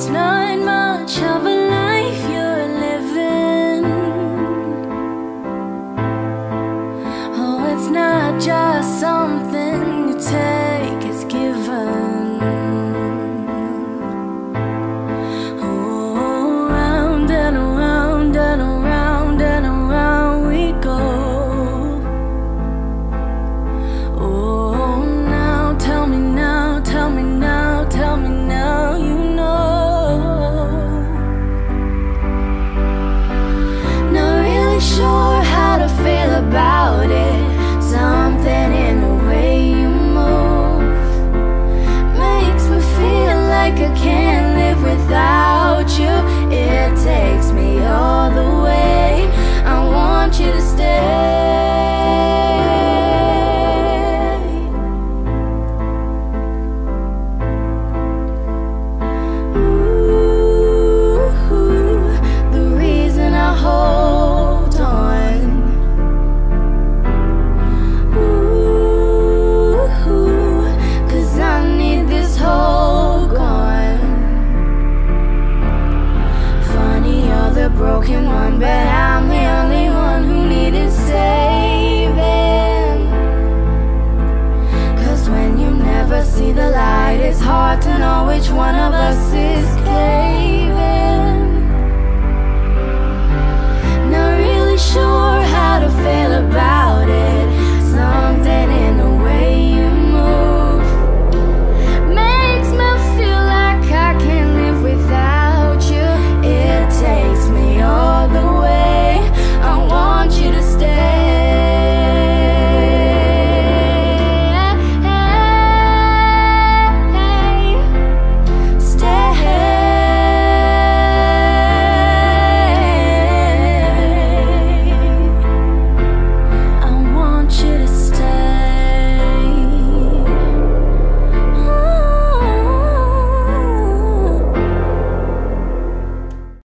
it's not the light. It's hard to know which one of us is caving